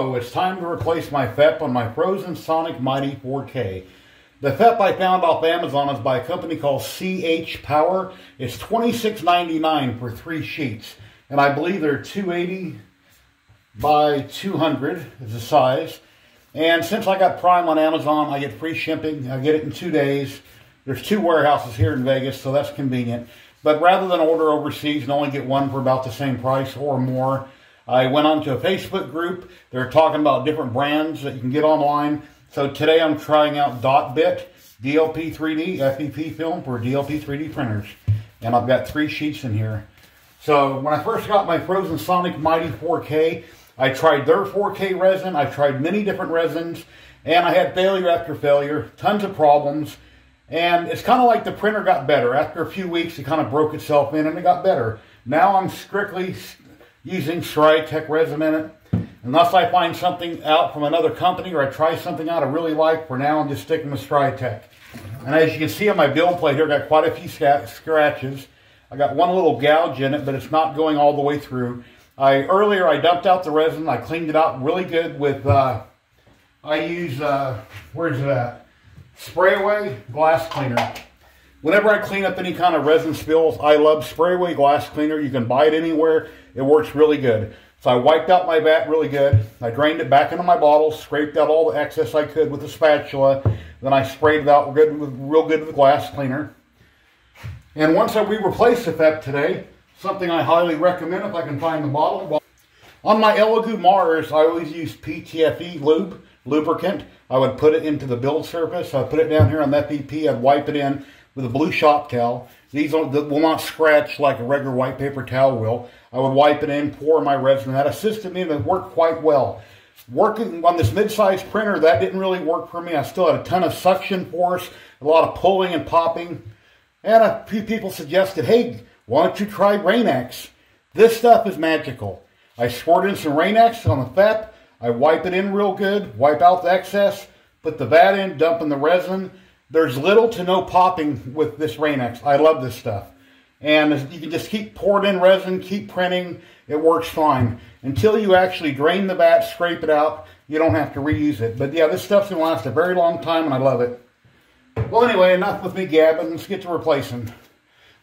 Hello, it's time to replace my FEP on my Phrozen Sonic Mighty 4K. The FEP I found off Amazon is by a company called CH Power. It's $26.99 for three sheets. And I believe they're 280 by 200 is the size. And since I got Prime on Amazon, I get free shipping. I get it in two days. There's two warehouses here in Vegas, so that's convenient. But rather than order overseas and only get one for about the same price or more, I went onto a Facebook group. They're talking about different brands that you can get online. So today I'm trying out DotBit DLP 3D FEP film for DLP 3D printers. And I've got three sheets in here. So when I first got my Phrozen Sonic Mighty 4K, I tried their 4K resin. I tried many different resins. And I had failure after failure, tons of problems. And it's kind of like the printer got better. After a few weeks, it kind of broke itself in and it got better. Now I'm strictly using Tech resin in it. Unless I find something out from another company or I try something out I really like, for now I'm just sticking with Tech. And as you can see on my build plate here, I got quite a few scratches. I got one little gouge in it, but it's not going all the way through. I Earlier I dumped out the resin. I cleaned it out really good with, uh, I use, uh, where's it at? Sprayway Glass Cleaner. Whenever I clean up any kind of resin spills, I love Sprayway Glass Cleaner. You can buy it anywhere. It works really good. So I wiped out my vat really good. I drained it back into my bottle, scraped out all the excess I could with a spatula. Then I sprayed it out good with, real good with the glass cleaner. And once we replaced the FEP today, something I highly recommend if I can find the bottle. On my Elegoo Mars, I always use PTFE lube, lubricant. I would put it into the build surface. I put it down here on the FEP. I'd wipe it in with a blue shop towel. These will not scratch like a regular white paper towel will. I would wipe it in, pour my resin. That assisted me and it worked quite well. Working on this mid-sized printer, that didn't really work for me. I still had a ton of suction force, a lot of pulling and popping. And a few people suggested, hey, why don't you try Rain-X? This stuff is magical. I squirt in some Rain-X on the FEP. I wipe it in real good, wipe out the excess, put the vat in, dump in the resin. There's little to no popping with this Rain-X. I love this stuff. And you can just keep pouring in resin, keep printing. It works fine. Until you actually drain the vat, scrape it out, you don't have to reuse it. But yeah, this stuff's going to last a very long time, and I love it. Well, anyway, enough with me gabbing. Let's get to replacing.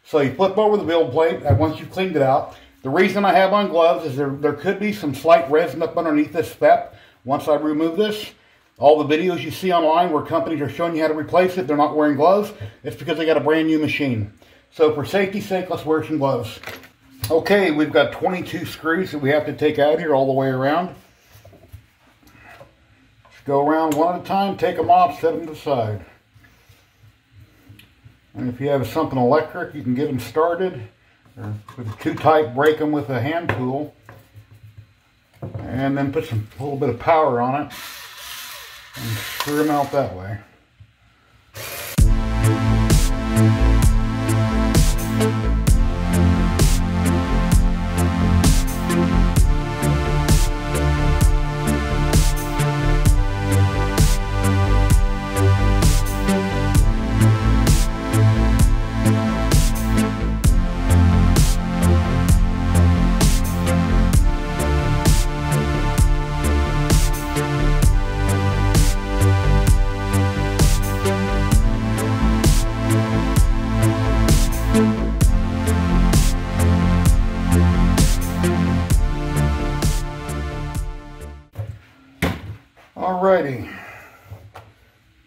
So you flip over the build plate once you've cleaned it out. The reason I have on gloves is there, there could be some slight resin up underneath this FEP. Once I remove this, all the videos you see online where companies are showing you how to replace it, they're not wearing gloves. It's because they got a brand new machine. So for safety's sake, let's wear some gloves. Okay, we've got 22 screws that we have to take out here all the way around. Just go around one at a time, take them off, set them aside. And if you have something electric, you can get them started. Or if it's too tight, break them with a hand tool. And then put some a little bit of power on it and them out that way.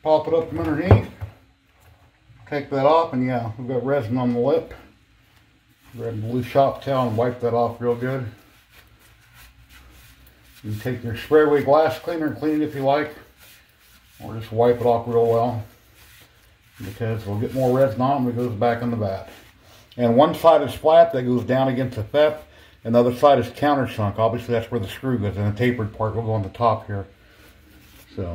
Pop it up from underneath. Take that off and yeah, we've got resin on the lip. Grab a blue shop towel and wipe that off real good. You can take your spray away glass cleaner and clean it if you like. Or just wipe it off real well. Because we'll get more resin on when it goes back in the vat. And one side is flat that goes down against the FEP. And the other side is countersunk. Obviously that's where the screw goes. And the tapered part will go on the top here. So,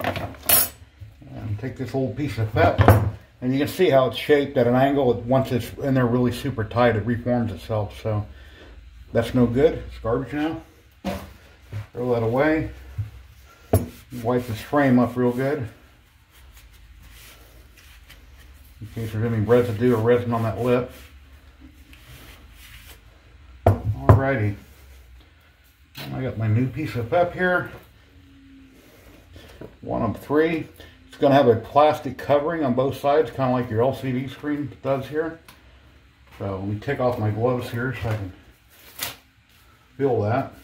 and take this old piece of FEP, and you can see how it's shaped at an angle. Once it's in there really super tight, it reforms itself. So, that's no good. It's garbage now. Throw that away. Wipe this frame up real good. In case there's any residue or resin on that lip. Alrighty. I got my new piece of FEP here. One of three. It's going to have a plastic covering on both sides, kind of like your LCD screen does here. So let me take off my gloves here so I can feel that.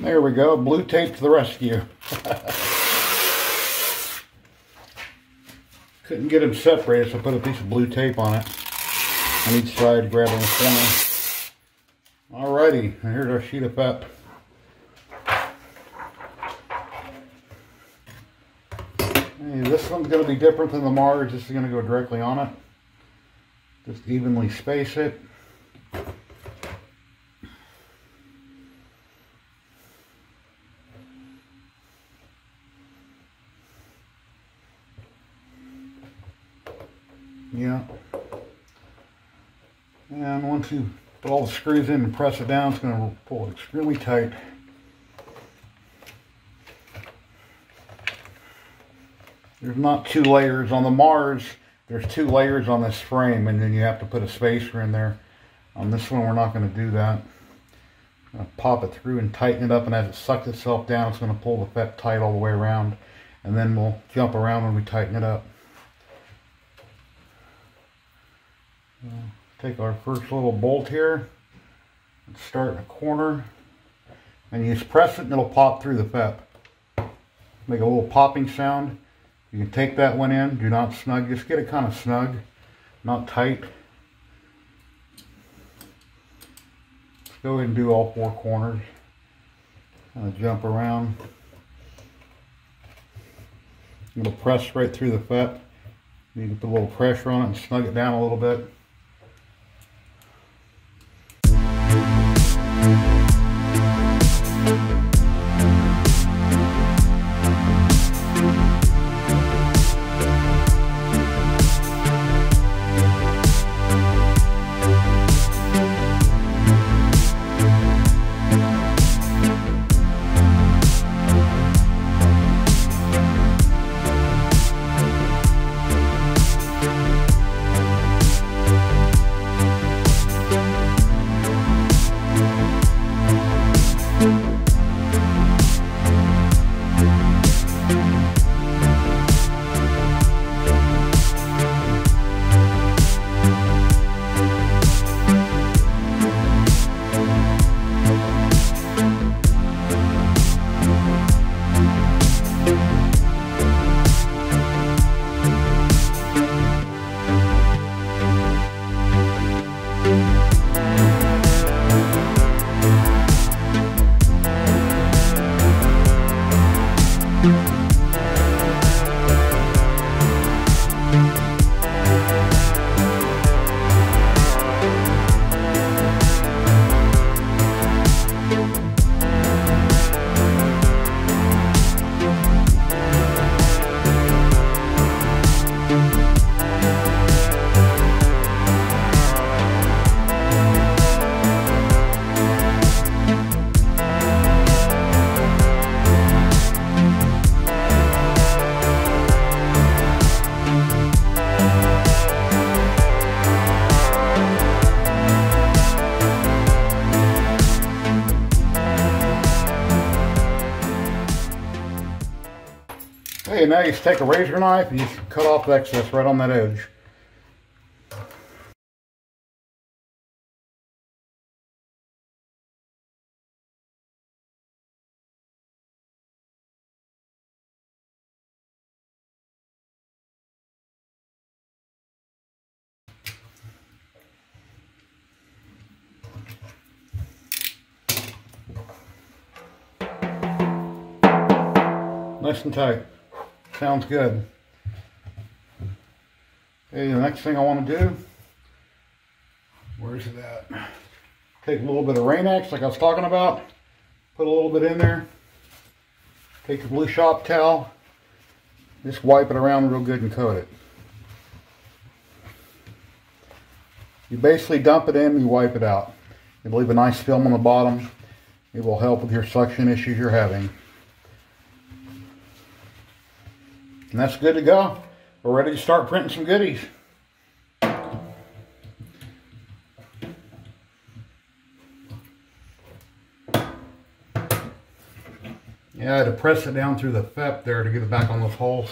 There we go, blue tape to the rescue. Couldn't get them separated, so I put a piece of blue tape on it on each side, grab on the corner. Alrighty, and here's our sheet of FEP. Hey, this one's going to be different than the Mars. This is going to go directly on it. Just evenly space it. Yeah. And you put all the screws in and press it down, it's going to pull extremely tight. There's not two layers. On the Mars, there's two layers on this frame, and then you have to put a spacer in there. On this one, we're not going to do that. I'm going to pop it through and tighten it up, and as it sucks itself down, it's going to pull the FEP tight all the way around. And then we'll jump around when we tighten it up. Take our first little bolt here and start in a corner and you just press it and it'll pop through the FEP. Make a little popping sound. You can take that one in, do not snug, just get it kind of snug, not tight. Let's go ahead and do all four corners. Kind of jump around. It'll press right through the FEP. You can put a little pressure on it and snug it down a little bit. Now you just take a razor knife and you cut off the excess right on that edge. Nice and tight. Sounds good. Okay, the next thing I want to do, where's it at? Take a little bit of Rain-X like I was talking about, put a little bit in there, take a blue shop towel, just wipe it around real good and coat it. You basically dump it in, you wipe it out. You leave a nice film on the bottom. It will help with your suction issues you're having. And that's good to go. We're ready to start printing some goodies. Yeah, I had to press it down through the FEP there to get it back on those holes.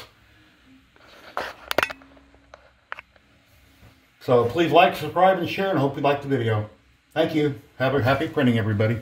So please like, subscribe, and share, and hope you liked the video. Thank you. Have a happy printing, everybody.